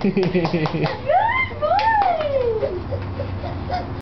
Good.